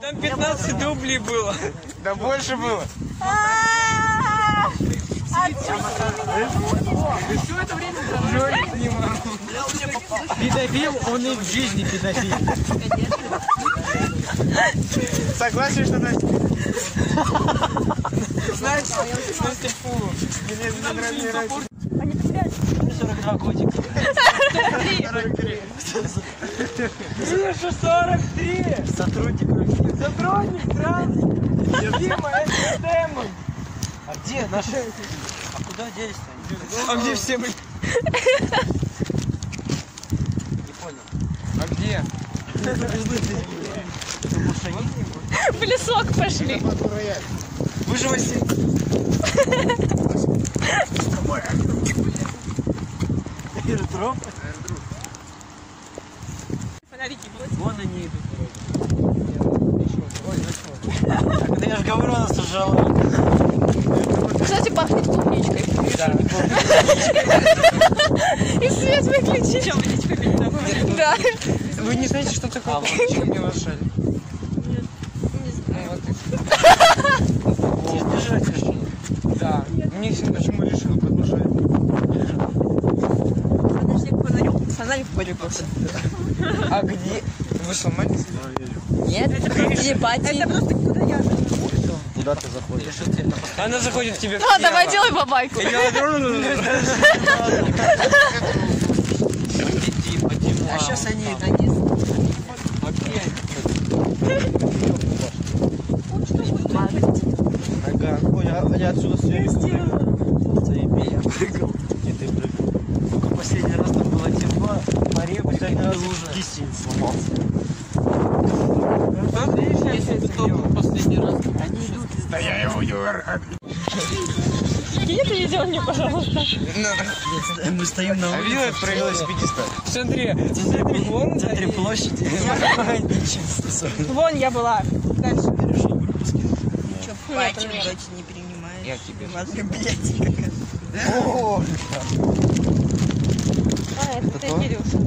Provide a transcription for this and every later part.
Там 15 дублей было. Да больше было. Педофил, он и в жизни педофил. Согласен, что Настя? Знаешь, Настя, фу. Мне не нравится. 42 годика. 43. Миша, 43. Сотрудник России. Сотрудник транс. Дима, это демон. А где наши? А куда делись-то? А где все мы? Не понял. А где? В лесок пошли. Выживайте. Аирдроп? Вон они идут. А когда я же говорю, она сажала. Кстати, пахнет клубничкой. Да. И свет выключи. Чем водичка Да. Вы не знаете, что такое клубничка мне лошадь? Да. Мне почему решил подложить. Подожди к фонарю. Фонарик полюбился. А где? Вы сломались? Нет, телепатии. Это просто куда я. Куда ты заходишь? Она заходит к тебе. А, давай делай бабайку. А сейчас они Ага. Ой, а я отсюда сверху я прыгал. И ты прыгал. Только последний раз там было темно, море, последний раз кисень сломался. последний раз. Они идут из Да я юр. Скинь это видео мне, пожалуйста. Мы стоим на А видел улице. этот про велосипедиста? Смотри, в центре, вон, в центре площади. Вон я была. Дальше. Патчик, дочь, не принимаешь. Я тебе. Ладно, блядь. О, А, это ты, Кирюша.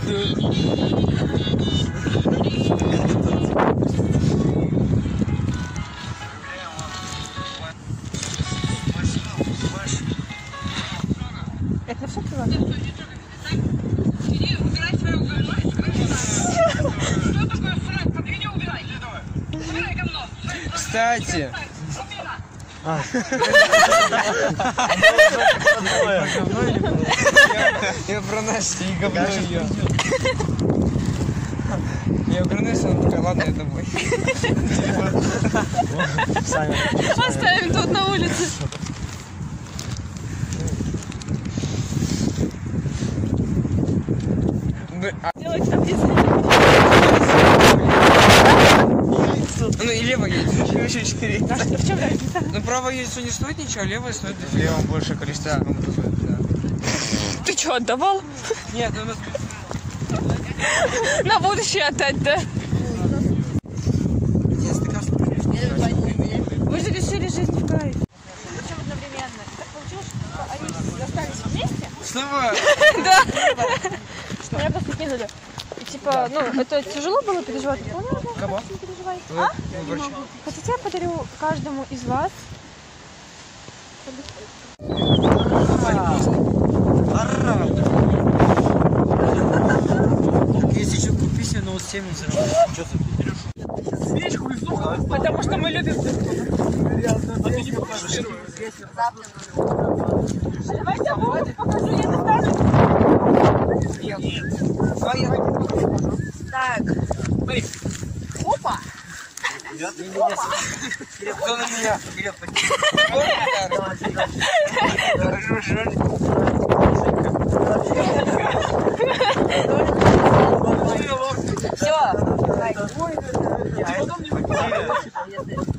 Это Кстати, я про Настю и говно ее. Я Настя, она такая, ладно, я домой. Оставим тут на улице. А, Делать там везде. Ну и лево едет, еще четыре. А что, в чем разница? Ну правое яйцо не стоит ничего, а левое стоит дофига. Левом больше количества Ты что, отдавал? Нет, у нас На будущее отдать, да? Вы же решили жизнь в кайф. Причем одновременно. Так получилось, что они остались вместе, снова Да. Меня просто кинули. И типа, ну, это тяжело было переживать. Ну, Кого? не переживай. А? выборщик. Хотите, я подарю каждому из вас? Есть еще купи себе ноут 7 взорвать. Что ты берешь? Потому что мы любим друг друга. Давайте обоих покажу, я достану. Так. Опа! Все.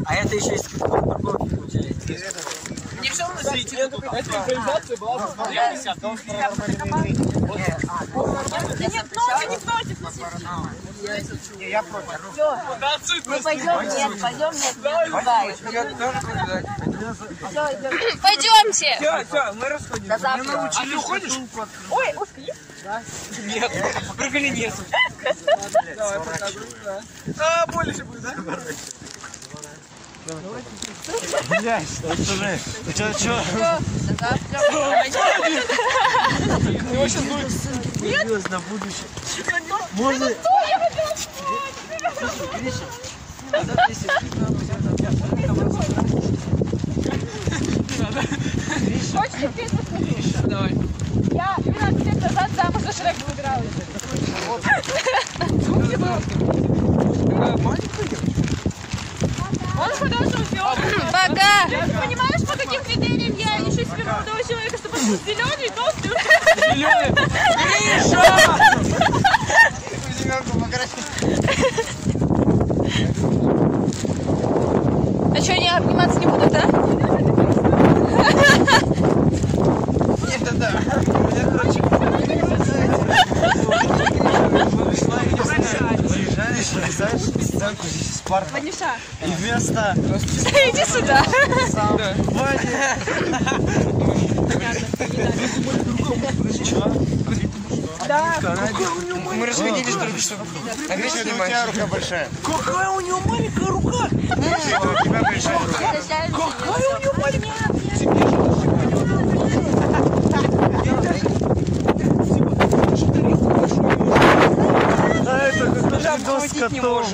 А это еще из парковки получается. Не все на свете. Да нет, ночью не против. Мы пойдем, нет, пойдем, нет. Я. Все. Пойдемте. Все, все, мы расходимся. До завтра. А ты уходишь? Ой, ушка есть? Нет. Прыгали нет. Давай, пока, да. А, больше будет, да? Блядь, слушай, у тебя что? До завтра. Серьезно, будущее. Можно... Гриша, когда ты Хочешь песню слушать? Давай. Я 12 лет назад замуж за Шрека выиграла. Он хорошо все. Пока. Ты понимаешь, по каким критериям я ищу себе молодого он был зеленый, толстый? Зеленый. А что, они обниматься не будут, да? Это да. Я, короче, в сценку здесь из парка. Ванюша, И вместо Иди сюда. Ваня. Да. Мы расходились только что. А Гриша снимает. рука большая. Какая у него маленькая рука. У тебя большая рука. Какая у него маленькая А это как видос с котом.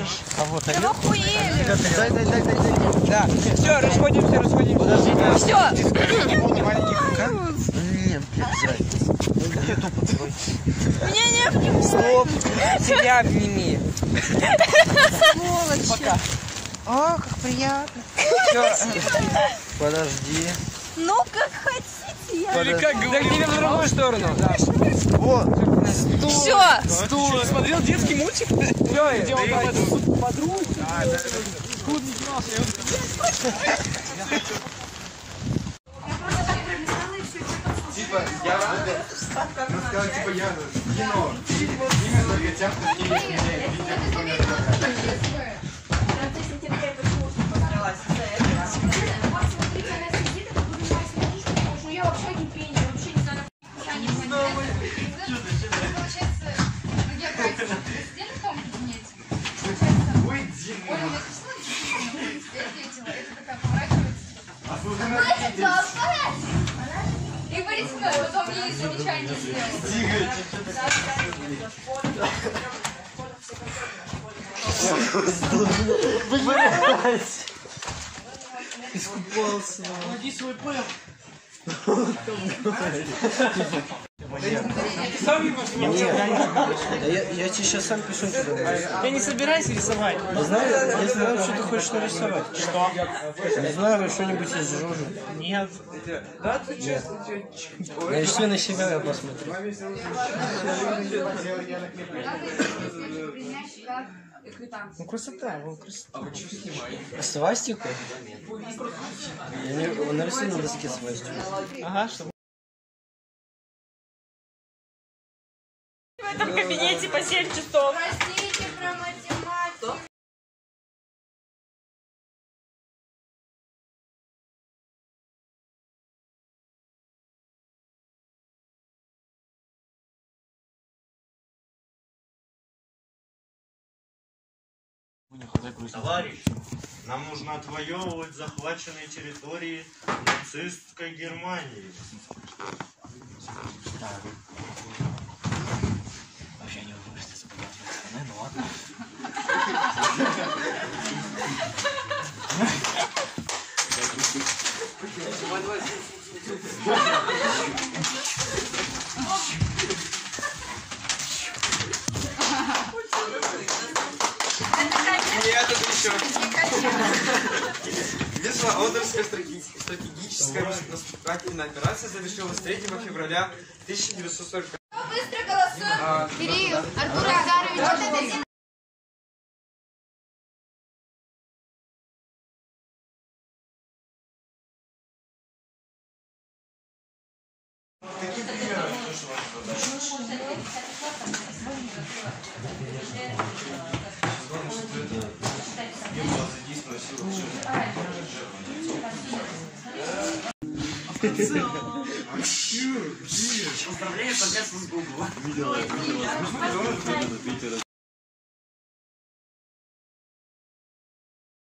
А вот Вы охуели. Дай, дай, дай, дай, дай. Да. Все, расходимся, расходимся. Да. Все. Нет, блядь. Я тупо твой. Не обнимай. Стоп. Себя обними. Пока. О, как приятно. Все. Подожди. Ну, как хотите. Я... Или как Да тебе в другую сторону. Вот. Все. Смотрел детский мультик? Все, идем подруг. Типа, я Ну, сказал, типа, я кино. Именно для тех, кто не видит Я ну, потом мне замечание сделать. Искупался. Я, я тебе сейчас сам пишу. Ты не собирайся рисовать. Я знаю, я знаю, что ты хочешь нарисовать. Что? Не знаю, что-нибудь из Жужи. Нет. Да, ты честно, Нарисуй на себя, я посмотрю. Ну красота, вон красота. Свастику? Я не, нарисуй на доске свастику. Ага, что? В этом кабинете по 7 часов. Простите Товарищ, нам нужно отвоевывать захваченные территории нацистской Германии. Вообще не вышли с страны, ну ладно. Нет, это еще. Веслоодерская стратегическая наступательная операция завершилась 3 февраля 1940 Быстро голосуем. Кирилл, Артур Агарович, вот это зем- Поздравляю, подкаст с Google.